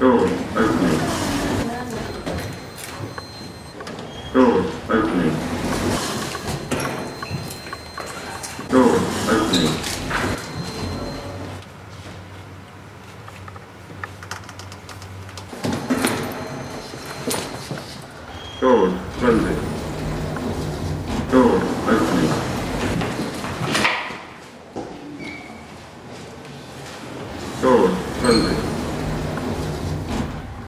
Doors opening. Doors opening. Doors opening. Doors closing. Doors opening. Doors closing.